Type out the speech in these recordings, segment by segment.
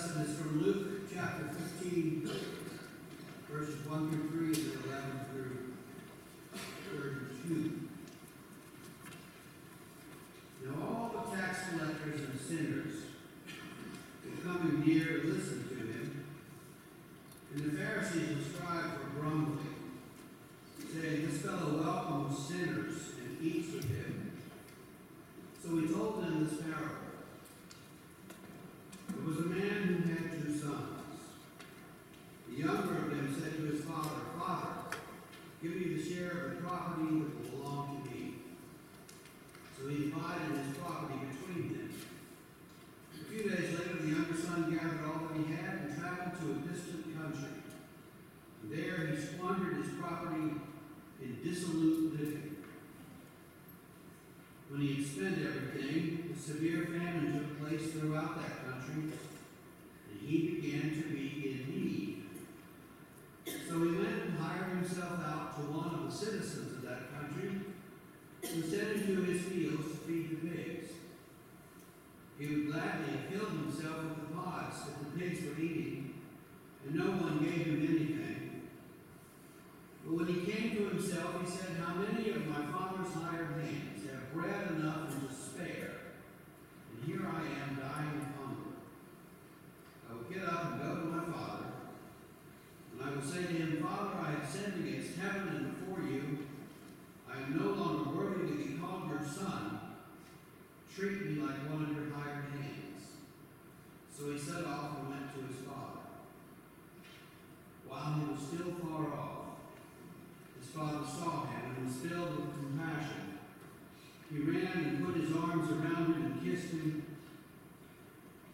lesson is from Luke chapter fifteen, verses one through three, and then eleven through thirty-two. Now all the tax collectors and sinners were coming near to listen to him, and the Pharisees and scribes were grumbling, saying, This fellow welcomes sinners and eats with them. So he told them this parable. There was a man who had two sons. The younger of them said to his father, Father, give me the share of the property that will belong to me. So he divided his property between them. A few days later, the younger son gathered all that he had and traveled to a distant country. And there he squandered his property in dissolute living. When he had spent everything, a severe famine took place throughout that country, and he began to be in need. So he went and hired himself out to one of the citizens of that country, who sent him to his fields to feed the pigs. He would gladly have filled himself with the pods that the pigs were eating, and no one gave him anything. But when he came to himself, he said, How many of my father's hired hands have bread enough and to spare? And here I am dying of hunger. I will get up and go to my father, and I will say to him, Father, I have sinned against heaven and before you. I am no longer worthy to be called your son. Treat me like one of your hired hands. So he set off and went to his father. While he was still far off, his father saw him and was filled with compassion. He ran and put his arms around him and kissed him.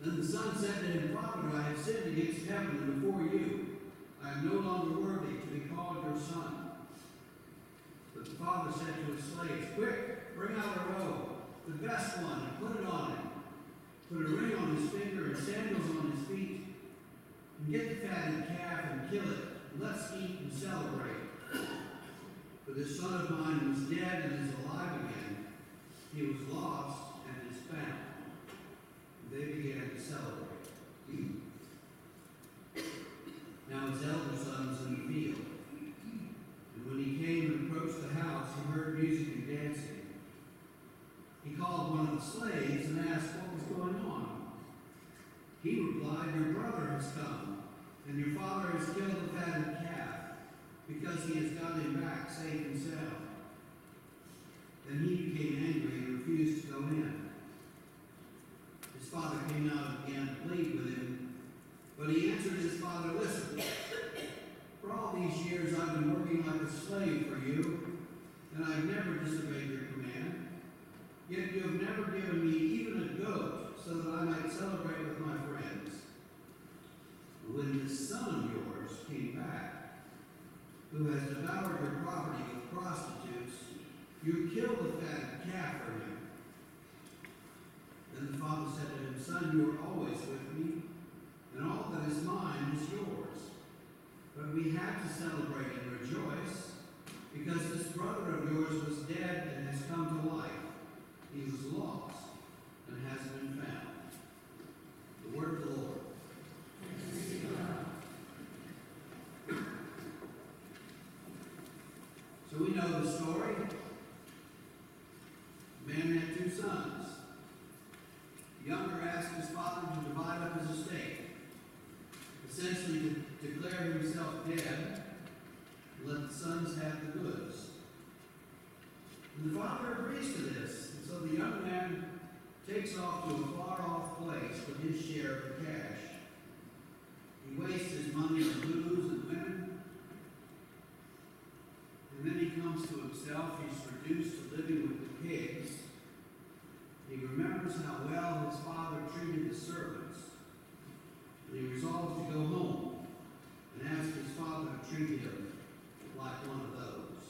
Then the son said to him, Father, I have sinned against heaven and before you. I am no longer worthy to be called your son. But the father said to his slaves, Quick, bring out a robe, the best one, and put it on him. Put a ring on his finger and sandals on his feet. And get the fatted calf and kill it. And let's eat and celebrate. For this son of mine was dead and is alive again. He was lost and is found. And they began to celebrate. His elder son was in the field. And when he came and approached the house, he heard music and dancing. He called one of the slaves and asked what was going on. He replied, Your brother has come, and your father has killed the fatted calf, because he has got him back safe and sound. Then he became angry and refused to go in. His father came out and began to plead with him, but he answered his father, Listen, all these years I've been working like a slave for you, and I've never disobeyed your command. Yet you have never given me even a goat so that I might celebrate with my friends. When this son of yours came back, who has devoured your property with prostitutes, you killed the fatted calf for him. Then the father said to him, Son, you are always with me, and all that is mine is yours. But we have to celebrate and rejoice, because this brother of yours was dead and has come to life. He was lost and has been found. The word of the Lord. So we know the story. The man had two sons. The younger asked his father to divide up his estate, essentially to declare himself dead and let the sons have the goods. And the father agrees to this, and so the young man takes off to a far off place with his share of the cash. He wastes his money on booze and women, and then he comes to himself. He's reduced to living with the pigs. He remembers how well his father treated the servants, and he resolves to go home and ask his father to treat him like one of those.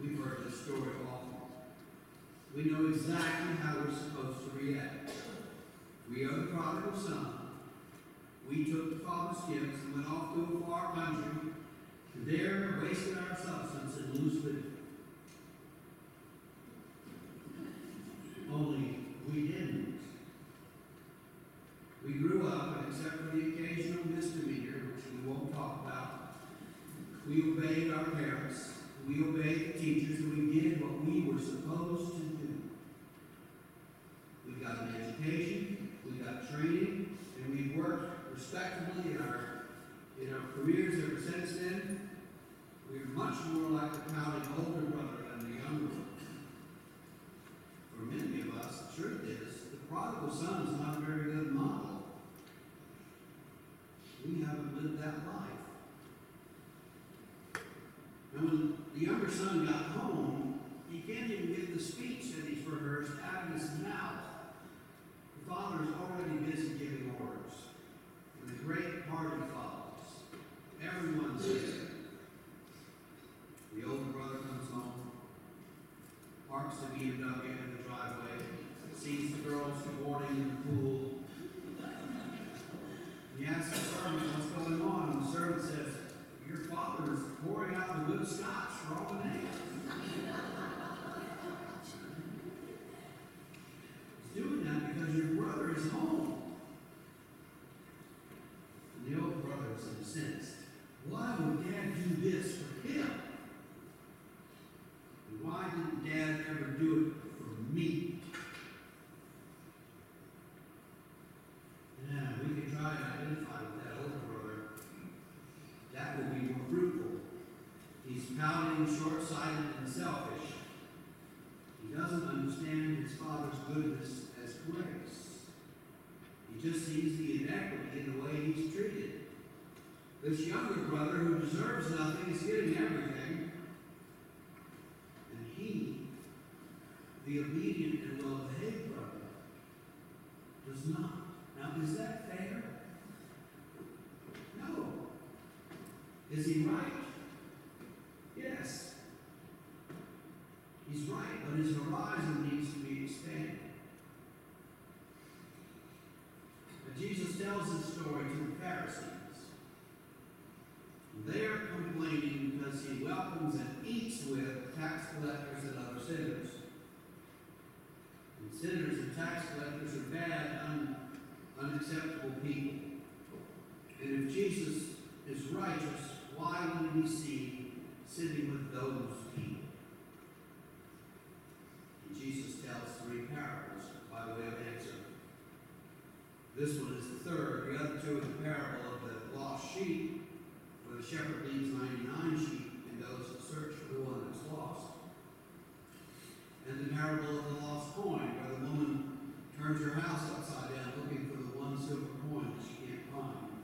We've heard this story often. We know exactly how we're supposed to react. We are the prodigal son. We took the father's gifts and went off to a far country, there wasting our substance and loose living. Only we didn't. we obeyed our parents, we obeyed the teachers, and we did what we were supposed to do. We got an education, we got training, and we worked respectably in our, in our careers ever since then. We're much more like the pouting older brother than the younger one. For many of us, the truth is, the prodigal son is not a very good model. We haven't lived that life. And when the younger son got home, he can't even give the speech that he's rehearsed out of his mouth. The father is already busy giving orders. And a great party follows. Everyone's there. The older brother comes home, parks the BMW in the driveway, sees the girls boarding in the pool. He asks the servant what's going on, and the servant says, Your father is pouring out the good scotch for all the names. He's doing that because your brother is home. And the old brother is incensed. Why would dad do this for him? And why didn't dad ever do it for me? Yeah, we can try and identify with that older brother. That will be more fruitful. Pouting, short-sighted, and selfish. He doesn't understand his father's goodness as grace. He just sees the inequity in the way he's treated. This younger brother who deserves nothing is getting everything. And he, the obedient and well-behaved brother, does not. Now, is that fair? No. Is he right? Yes. He's right, but his horizon needs to be expanded. But Jesus tells this story to the Pharisees. They are complaining because he welcomes and eats with tax collectors and other sinners. And sinners and tax collectors are bad, un- unacceptable people. And if Jesus is righteous, why would he be seen sitting with those people? And Jesus tells three parables by way of answer. This one is the third. The other two are the parable of the lost sheep, where the shepherd leaves 99 sheep and goes to search for the one that's lost. And the parable of the lost coin, where the woman turns her house upside down looking for the one silver coin that she can't find.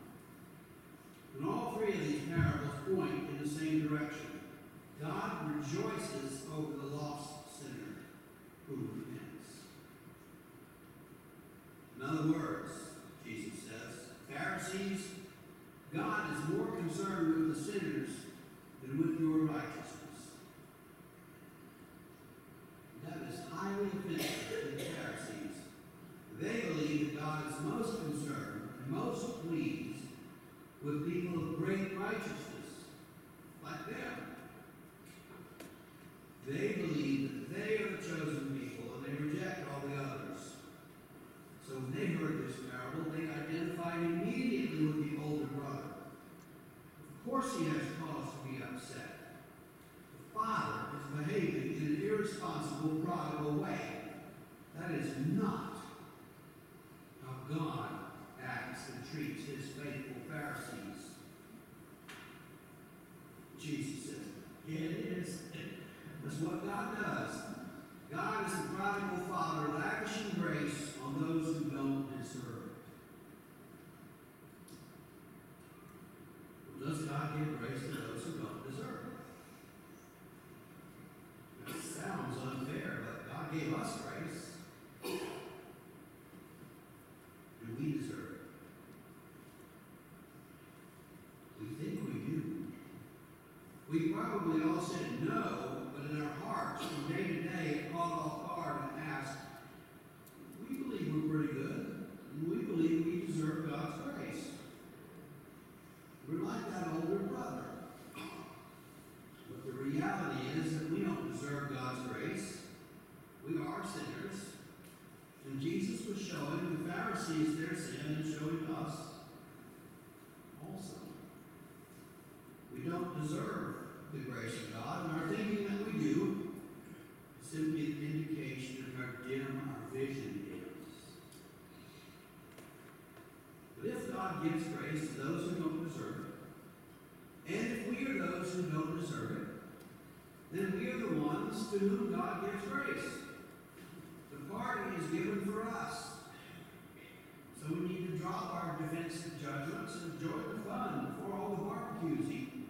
And all three of these parables point in the same direction. God rejoices over the lost sinner who repents. In other words, God is more concerned with the sinners than with your righteousness. That is highly offensive to the Pharisees. They believe that God is most concerned and most pleased with people of great righteousness, like them. They believe that they are the chosen people and they reject all the others. So when they heard this parable, they identified immediately with the older brother. Of course, he has cause to be upset. The father is behaving in an irresponsible, prodigal way. That is not how God acts and treats his faithful Pharisees. Jesus says, yeah, it is. That's what God does. God is a prodigal father, lavishing grace on those who don't deserve it. Does God give grace to those who don't deserve it? That sounds unfair, but God gave us grace. Do we deserve it? We think we do. We probably all said no, but in our hearts, from day to day, caught off guard and asked, we believe we're pretty good, and we believe we deserve God's grace. We're like that older brother. But the reality is that we don't deserve God's grace. We are sinners. And Jesus was Pharisees their sin and showing us also. We don't deserve the grace of God, and our thinking that we do is simply an indication of how dim our vision is. But if God gives grace to those who don't deserve it, and if we are those who don't deserve it, then we are the ones to whom God gives grace. The pardon is given for us. So we need to drop our defensive judgments and enjoy the fun before all the barbecues eaten.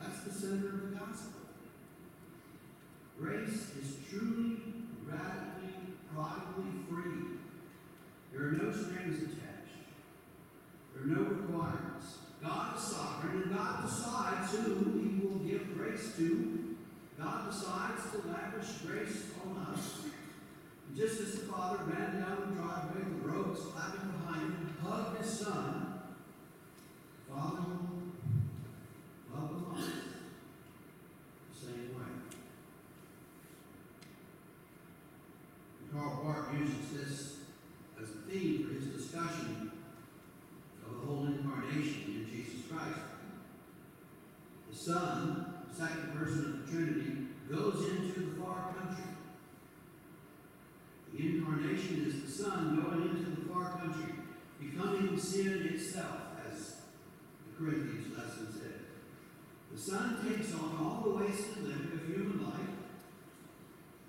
That's the center of the gospel. Grace is truly, radically, prodigally free. There are no strings attached. There are no requirements. God is sovereign, and God decides who He will give grace to. God decides to lavish grace on us. Just as the father ran down the driveway with the robe slapping behind him, hugged his son, the Father loved us the same way. Karl Barth uses this as a theme for his discussion of the whole incarnation in Jesus Christ. The Son, the second person of the Trinity, goes into the far country. The incarnation is the Son going into the far country, becoming sin itself, as the Corinthians lesson said. The Son takes on all the wasted limit of human life.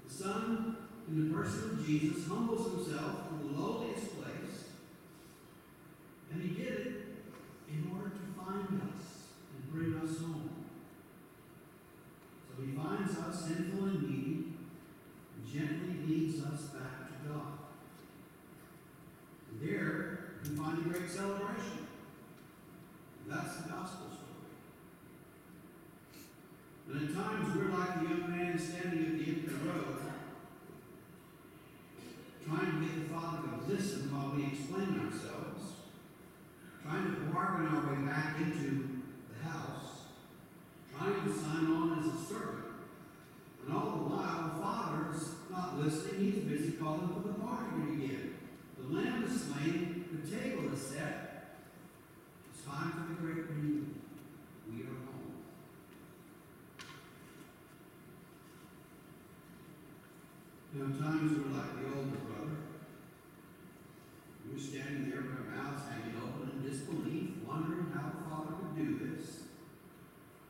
The Son, in the person of Jesus, humbles himself to the lowliest place. And he did it in order to find us and bring us home. So he finds us sinful and needy and gently leads us back to God. And there we find a great celebration. That's the gospel story. And at times we're like the young man standing at the end of the road, trying to get the Father to listen while we explain ourselves, trying our way back into the house, trying to sign on as a servant. And all the while, the Father is not listening, he's busy calling for the party to begin. The lamb is slain, the table is set. It's time for the great reunion. We are home. There times we're like the older brother. We're standing there with our mouths hanging open in disbelief, wondering how the Father could do this.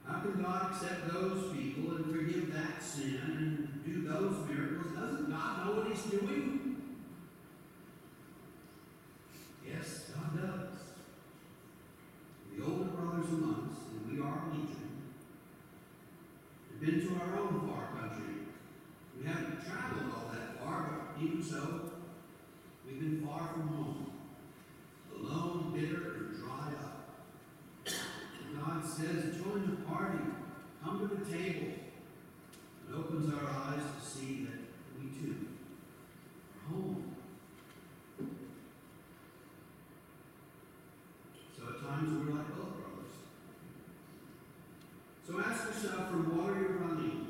How can God accept those people and forgive that sin and do those miracles? Doesn't God know what He's doing? Yes, God does. The older brothers among us, and we are legion, have been to our own far country. We haven't traveled all that far, but even so, we've been far from home. Alone, bitter, and dried up. God says, join the party, come to the table, and opens our eyes to see that we too are home. So at times we're like both brothers. So ask yourself from what are you running?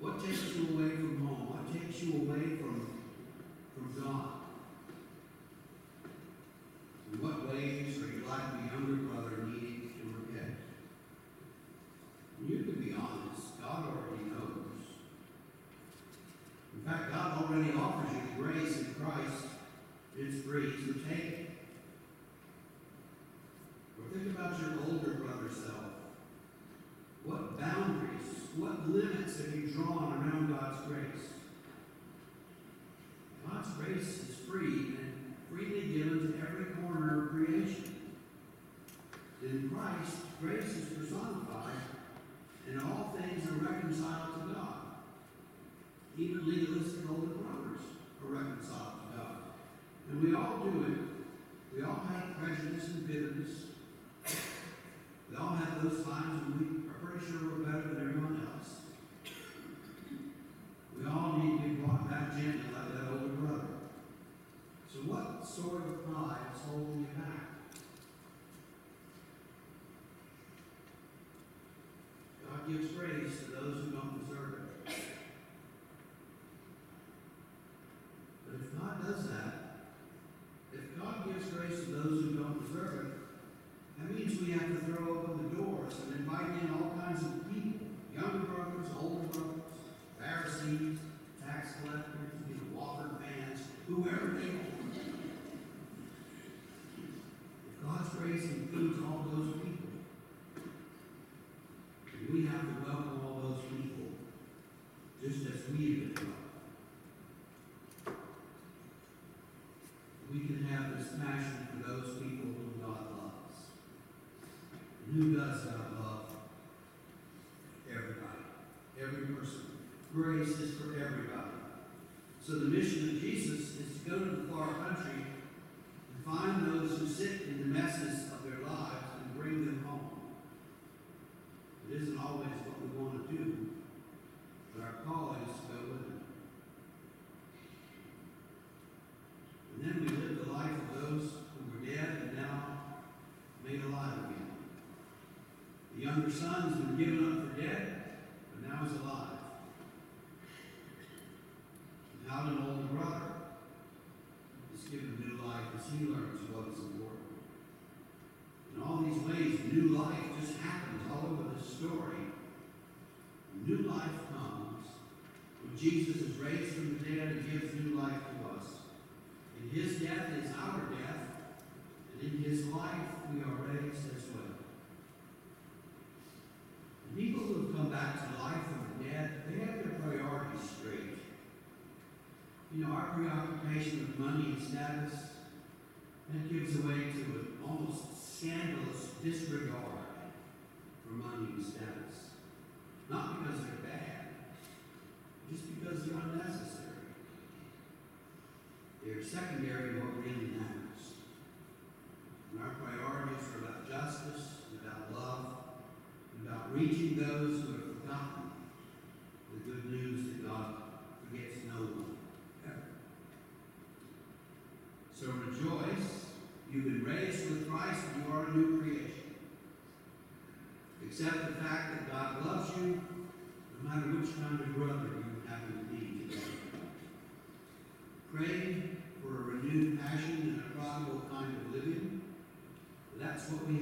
What takes you away from home? What takes you away from, from God? In what ways are you like the younger brother needing to repent? You can be honest. God already knows. In fact, God already offers you the grace in Christ. It's free, so take it. Or think about your older brother self. What boundaries, what limits have you drawn around God's grace? God's grace is free and freely given to every corner of creation. In Christ, grace is personified, and all things are reconciled to God. Even legalistic older brothers are reconciled to God. And we all do it. We all have prejudice and bitterness. We all have those times when we are pretty sure we're better than everyone else. We all need to be brought back gently like that older brother. So what sort of pride is holding you back? God gives grace to those who don't deserve it. But if God does that, if God gives grace to those who don't deserve it, we have to throw open the doors and invite in all kinds of people, younger brothers, older brothers, Pharisees, tax collectors, you know, Walker fans, whoever they are. If God's grace includes all those people, then we have to welcome all those people just as we have been welcomed. We can have this passion for those people whom God loves. Who does not love? Everybody. Every person. Grace is for everybody. So the mission of Jesus is to go to the far country and find those who sit in the messes of their lives and bring them home. It isn't always what we want to do, but our calling is to go with them. And then we live the life of those who were dead and now made alive again. The younger son's been given up for dead, but now he's alive. Now an older brother is given new life as he learns what is important. In all these ways, new life just happens all over this story. New life comes when Jesus is raised from the dead and gives new life to us. And his death is our death, and in his life we are raised as well. And people who have come back to life from the dead, they have their priorities straight. Know, our preoccupation with money and status, that gives way to an almost scandalous disregard for money and status. Not because they're bad, just because they're unnecessary. They're secondary what really. And our priorities are about justice, about love, about reaching those who have forgotten the good news that God forgets no one ever. So rejoice, you've been raised with Christ and you are a new creation. Accept the fact that God loves you, no matter which kind of brother you happen to be today. Pray for a renewed passion and a prodigal kind of living. That's what we